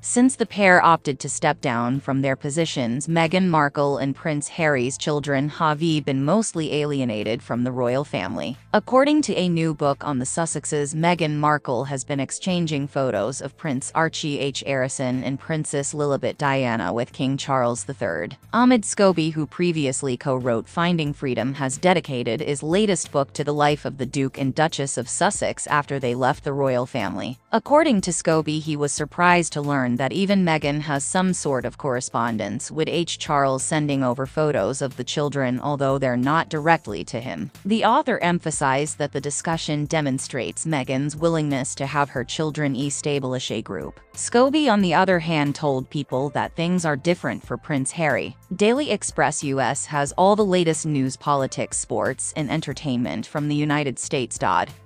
Since the pair opted to step down from their positions, Meghan Markle and Prince Harry's children have been mostly alienated from the royal family. According to a new book on the Sussexes, Meghan Markle has been exchanging photos of Prince Archie H. Harrison and Princess Lilibet Diana with King Charles III. Omid Scobie, who previously co-wrote Finding Freedom, has dedicated his latest book to the life of the Duke and Duchess of Sussex after they left the royal family. According to Scobie, he was surprised to learn that even Meghan has some sort of correspondence with H. Charles sending over photos of the children although they're not directly to him. The author emphasized that the discussion demonstrates Meghan's willingness to have her children establish a group. Scobie, on the other hand, told people that things are different for Prince Harry. Daily Express US has all the latest news, politics, sports, and entertainment from the United States.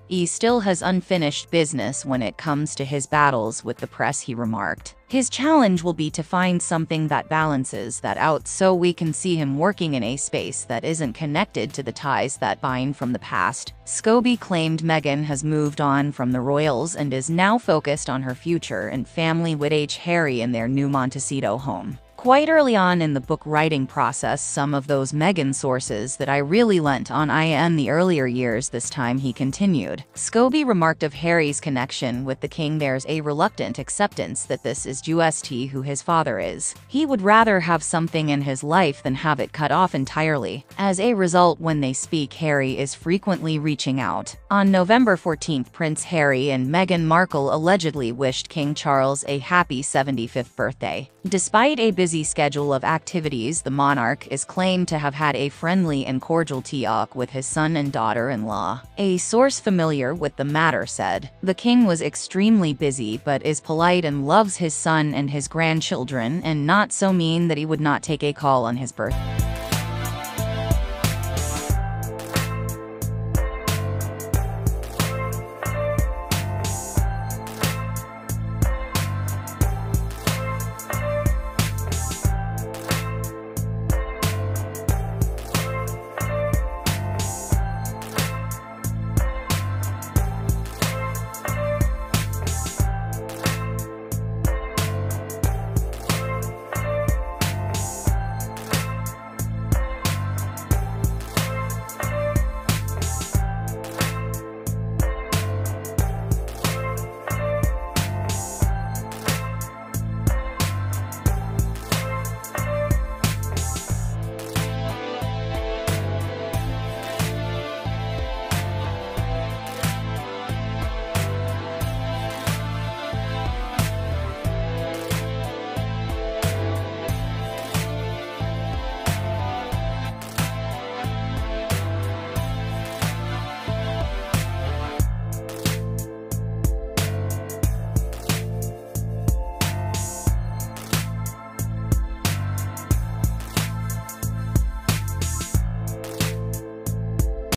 He still has unfinished business when it comes to his battles with the press, he remarked. His challenge will be to find something that balances that out so we can see him working in a space that isn't connected to the ties that bind from the past. Scobie claimed Meghan has moved on from the royals and is now focused on her future and family with H. Harry in their new Montecito home. Quite early on in the book writing process, some of those Meghan sources that I really lent on in the earlier years this time he continued. Scobie remarked of Harry's connection with the king there's a reluctant acceptance that this is just who his father is. He would rather have something in his life than have it cut off entirely. As a result, when they speak, Harry is frequently reaching out. On November 14th, Prince Harry and Meghan Markle allegedly wished King Charles a happy 75th birthday. Despite a busy schedule of activities, the monarch is claimed to have had a friendly and cordial talk with his son and daughter-in-law. A source familiar with the matter said, The king was extremely busy but is polite and loves his son and his grandchildren and not so mean that he would not take a call on his birthday.